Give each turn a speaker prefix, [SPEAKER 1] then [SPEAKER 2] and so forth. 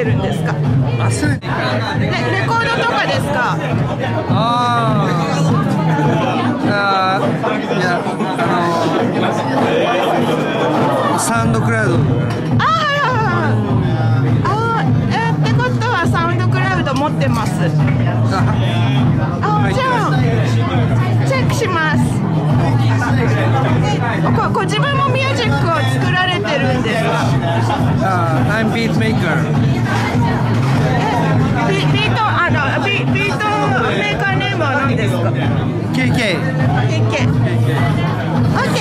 [SPEAKER 1] てるんですか、ね、レコードとかですか？ああいやあのサウンドクラウド。
[SPEAKER 2] ああえー、ってことはサウンドクラウド持ってます。あじゃあご自分もミュージックを作られてるんです。か
[SPEAKER 1] あー I'm beat maker
[SPEAKER 2] ビビートあのビビートメーカーネームは何ですか
[SPEAKER 1] ？KK
[SPEAKER 2] KK OK